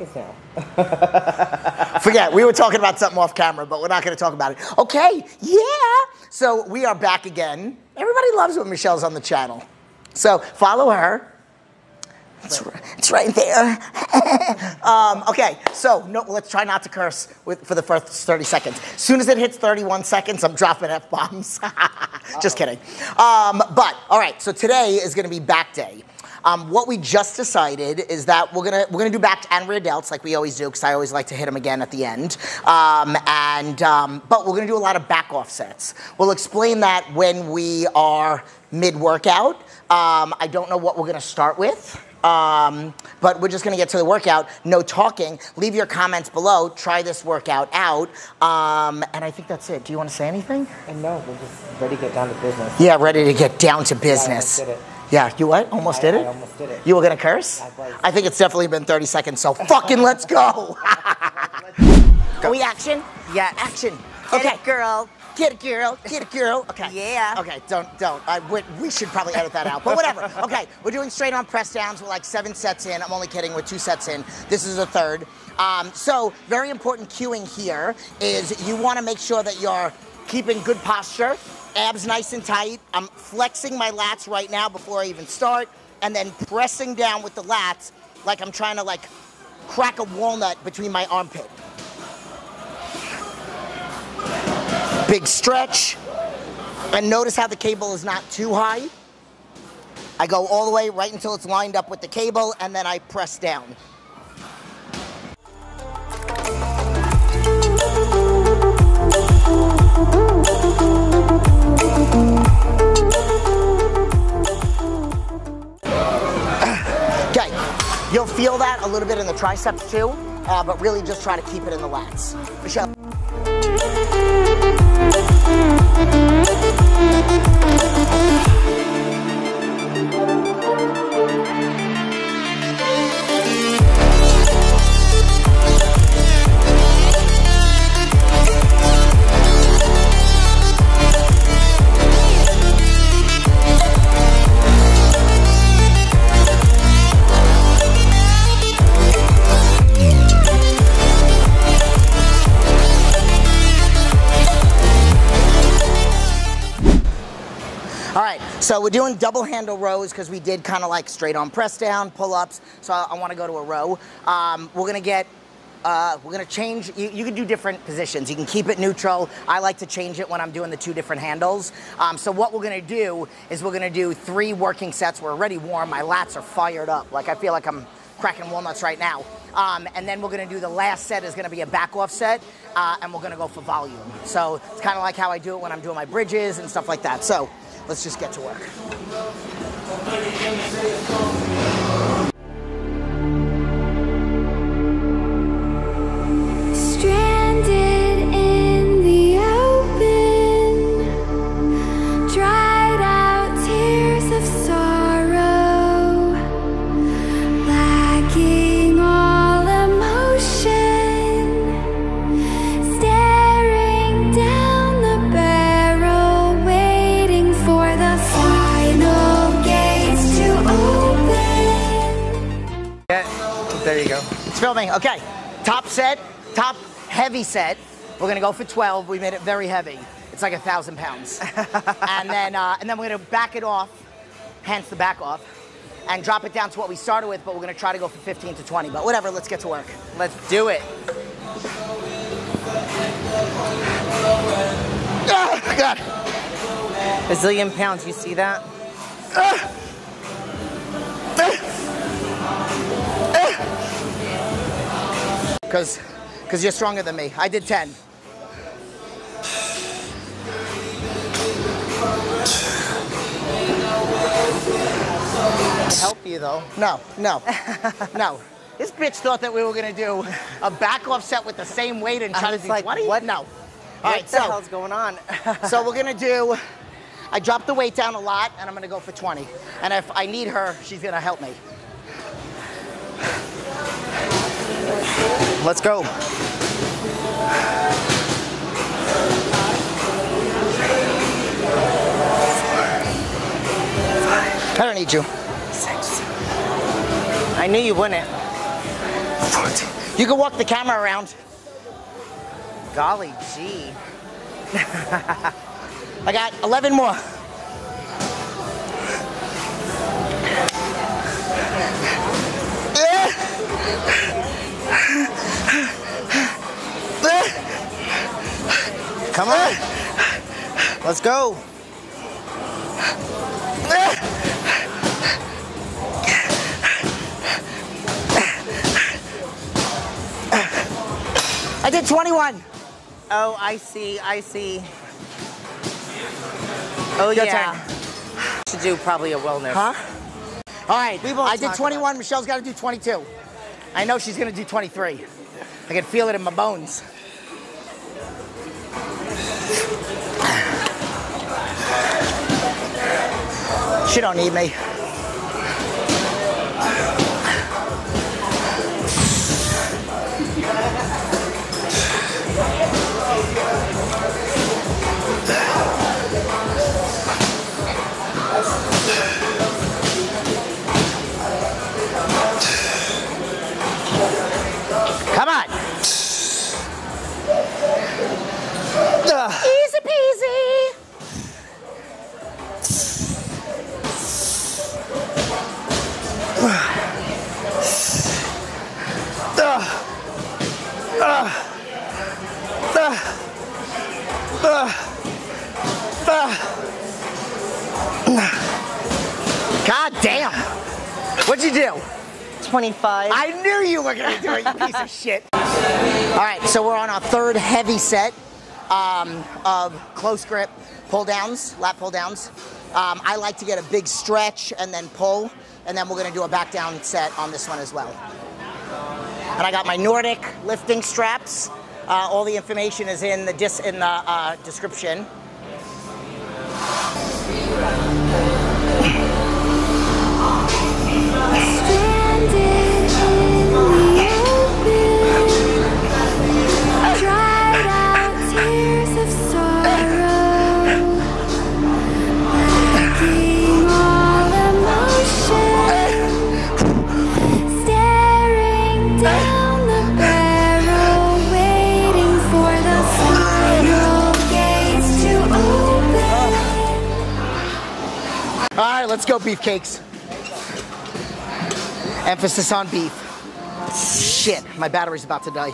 up, guys? She looks normal size now. Forget, we were talking about something off camera, but we're not going to talk about it. Okay, yeah. So we are back again. Everybody loves when Michelle's on the channel. So follow her. It's, right, it's right there. um, okay, so no, let's try not to curse with, for the first 30 seconds. As soon as it hits 31 seconds, I'm dropping F bombs. Just kidding. Um, but, all right, so today is going to be back day. Um, what we just decided is that we're gonna we're gonna do back and rear delts like we always do because I always like to hit them again at the end. Um, and um, but we're gonna do a lot of back offsets. We'll explain that when we are mid workout. Um, I don't know what we're gonna start with. Um, but we're just gonna get to the workout. No talking. Leave your comments below. Try this workout out. Um, and I think that's it. Do you want to say anything? And no, we're just ready to get down to business. Yeah, ready to get down to business. Yeah, I almost did it. Yeah, you what? Almost I- did it? I almost did it. You were gonna curse? I. I think it's definitely been 30 seconds, so fucking let's go. Are we action? Yes. Action. Get okay. it, girl. Get it, girl. Get it, girl. Okay. Yeah. Okay, don't, don't. I, we, we should probably edit that out, but whatever. Okay, we're doing straight arm press downs. We're like seven sets in. I'm only kidding. We're two sets in. This is a third. Um, so, very important cueing here is you want to make sure that you're keeping good posture, abs nice and tight. I'm flexing my lats right now before I even start, and then pressing down with the lats like I'm trying to like crack a walnut between my armpit. Big stretch. And notice how the cable is not too high. I go all the way right until it's lined up with the cable, and then I press down. You'll feel that a little bit in the triceps too, uh, but really just try to keep it in the lats. Michelle. So we're doing double handle rows because we did kind of like straight arm press down, pull ups. So I, want to go to a row. Um, we're gonna get, uh, we're gonna change. You, you can do different positions. You can keep it neutral. I like to change it when I'm doing the two different handles. Um, so what we're gonna do is we're gonna do three working sets. We're already warm. My lats are fired up. Like I feel like I'm cracking walnuts right now. Um, and then we're gonna do the last set is gonna be a back off set, uh, and we're gonna go for volume. So it's kind of like how I do it when I'm doing my bridges and stuff like that. So let's just get to work. Set. We're gonna go for 12. We made it very heavy. It's like a thousand pounds. and then, uh, and then we're gonna back it off, hence the back off, and drop it down to what we started with. But we're gonna try to go for 15 to 20. But whatever. Let's get to work. Let's do it. Ah, God. A zillion pounds, you see that? Because, because you're stronger than me. I did 10. Help you though. No, no, no. This bitch thought that we were gonna do a back off set with the same weight and try to do like, 20. what? No. All What right, the so hell's going on? so we're gonna do. I dropped the weight down a lot, and I'm gonna go for 20. And if I need her, she's gonna help me. Let's go. I don't need you. Six. I knew you wouldn't. 14. You can walk the camera around. Golly gee. I got 11 more. Come on. Let's go. I did 21. Oh, I see. I see. Oh Your yeah. Should do probably a wellness. Huh? All right, We won't I did 21. Michelle's got to do 22. I know she's going to do 23. I can feel it in my bones. She don't need me. 25. I knew you were gonna do it, you piece of shit. All right, so we're on our third heavy set um, of close grip pull downs, lat pull downs. Um, I like to get a big stretch and then pull, and then we're gonna do a back down set on this one as well. And I got my Nordic lifting straps. Uh, all the information is in the dis- in the uh, description. Beefcakes. Emphasis on beef. Shit, my battery's about to die.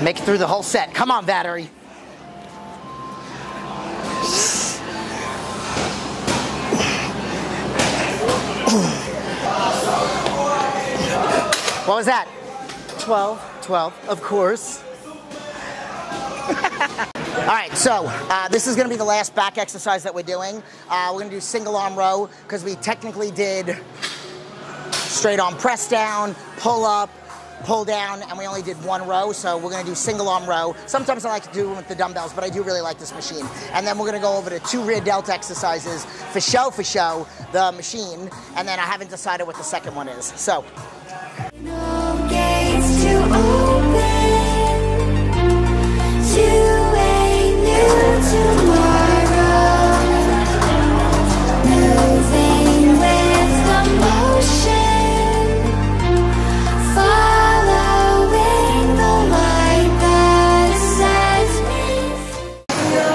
Make it through the whole set. Come on, battery. What was that? 12. 12, of course. All right, so uh, this is gonna be the last back exercise that we're doing. Uh, we're gonna do single arm row because we technically did straight arm press down, pull up, pull down, and we only did one row, so we're gonna do single arm row. Sometimes I like to do them with the dumbbells, but I do really like this machine. And then we're gonna go over to two rear delt exercises for show, for show, the machine, and then I haven't decided what the second one is. So, No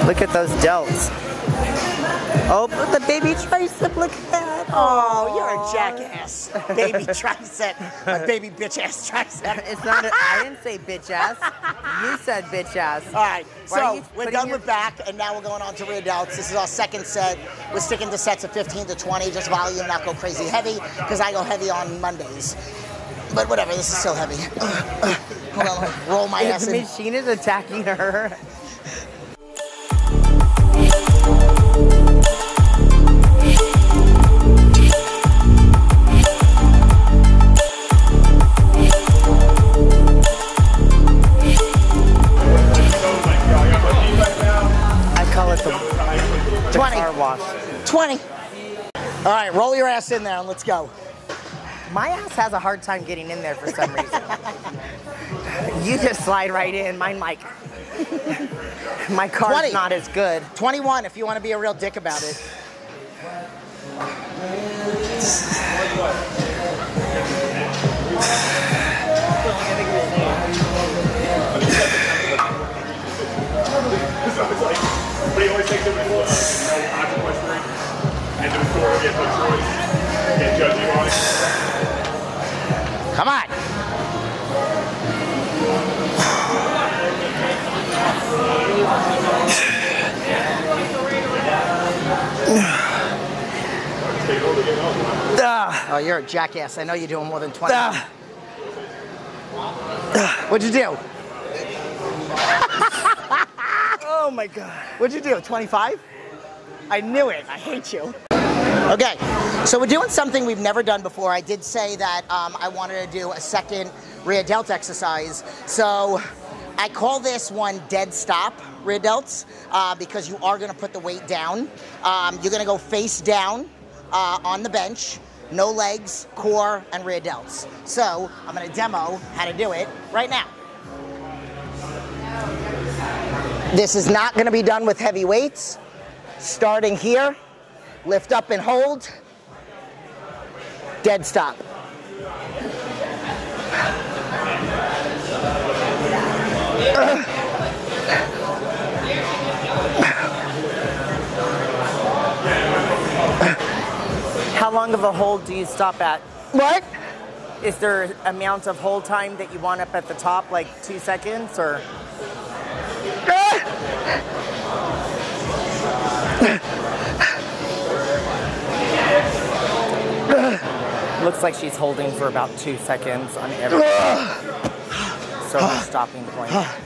Look at those delts. Oh, the baby tricep. Look at that. Oh, you're a jackass. baby tricep, my baby bitch ass tricep. It's not. A, I didn't say bitch ass. You said bitch ass. All right, Why so we're done your- with back, and now we're going on to rear delts. This is our second set. We're sticking to sets of 15 to 20, just volume, not go crazy heavy, because I go heavy on Mondays. But whatever, this is still heavy. Hold on, roll my ass The machine is attacking her. The 20. car wash. 20. All right, roll your ass in there and let's go. My ass has a hard time getting in there for some reason. you just slide right in. Mine like my car's 20. not as good. 21 if you want to be a real dick about it. But he always takes it And the store gets no choice. Can't judge you on it. Come on. Ah. Oh, you're a jackass. I know you're doing more than 20. Ah. What'd you do? Oh my god. What'd you do? 25? I knew it. I hate you. Okay, so we're doing something we've never done before. I did say that um, I wanted to do a second rear delt exercise. So I call this one dead stop rear delts uh, because you are going to put the weight down. Um, you're going to go face down uh, on the bench, no legs, core, and rear delts. So I'm going to demo how to do it right now. This is not going to be done with heavy weights. Starting here, lift up and hold, dead stop. How long of a hold do you stop at? What? Is there amount of hold time that you want up at the top, like two seconds, or? Looks like she's holding for about two seconds on every. so stopping point.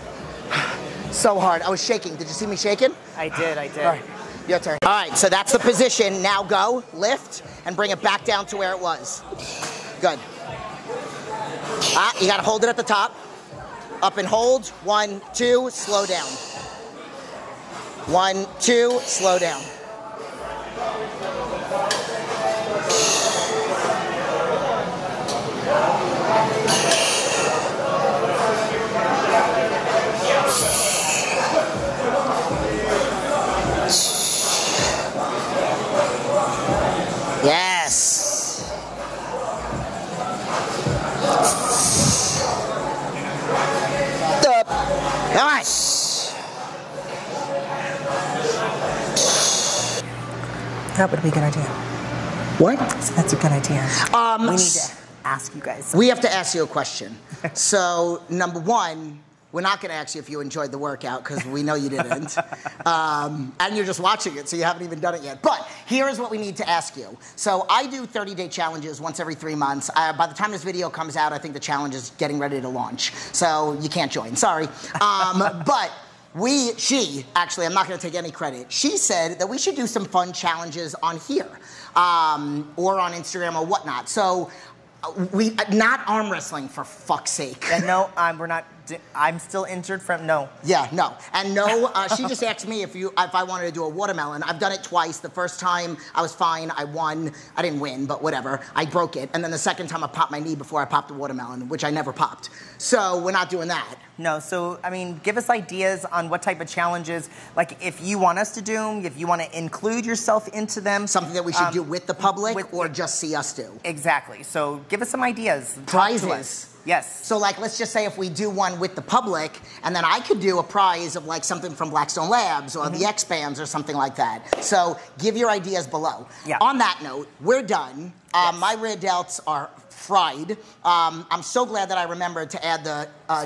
So hard. I was shaking. Did you see me shaking? I did, I did. All right, your turn. All right, so that's the position. Now go, lift, and bring it back down to where it was. Good. Ah, you gotta hold it at the top. Up and hold. One, two, slow down. One, two, slow down. That would be a good idea. What? That's a good idea. Um, we need to ask you guys. We have to ask you a question. so, number one, we're not going to ask you if you enjoyed the workout because we know you didn't. um, and you're just watching it, so you haven't even done it yet. But here is what we need to ask you. So, I do 30 day challenges once every three months. Uh, by the time this video comes out, I think the challenge is getting ready to launch. So, you can't join. Sorry. Um, but we, she, actually, I'm not going to take any credit. She said that we should do some fun challenges on here um, or on Instagram or whatnot. So, uh, we not arm wrestling for fuck's sake. No, I'm, we're not. I'm still injured from no. Yeah, no, and no. Uh, she just asked me if you if I wanted to do a watermelon. I've done it twice. The first time I was fine. I won. I didn't win, but whatever. I broke it, and then the second time I popped my knee before I popped the watermelon, which I never popped. So we're not doing that. No, so I mean, give us ideas on what type of challenges. Like, if you want us to do if you want to include yourself into them, Something that we should um, do with the public, with- or just see us do. Exactly. So give us some ideas. Prizes. Yes. So, like, let's just say if we do one with the public, and then I could do a prize of like something from Blackstone Labs or Mm-hmm. the X Bands or something like that. So, give your ideas below. Yeah. On that note, we're done. Um, My rear delts are fried. Um, I'm so glad that I remembered to add the. Uh,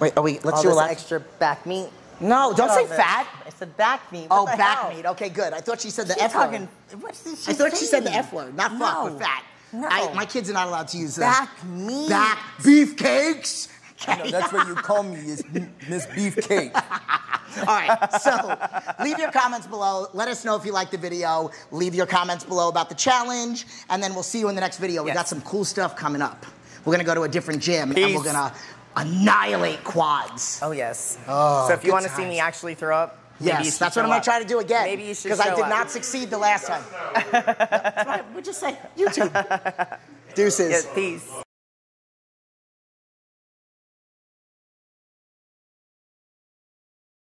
wait, are we? Let's All do a lot. extra back meat. No, don't say Oh, fat. I said back meat. Oh, What the back hell? meat. Okay, good. I thought she said the She's F talking. word. I thought she said the? F word, not fuck, No. but fat. No. I, my kids are not allowed to use that. Back meat. Back beefcakes. that's what you call me, is Miss Beefcake. All right, so leave your comments below. Let us know if you liked the video. Leave your comments below about the challenge, and then we'll see you in the next video. We Yes. got some cool stuff coming up. We're gonna go to a different gym, and we're gonna annihilate quads. Oh yes. Oh, so if you want to see me actually throw up, maybe you Yes, that's what I'm gonna try to do again. Maybe you should because I did up. not succeed the last time. That's right, we just say YouTube. Deuces. Yeah, peace.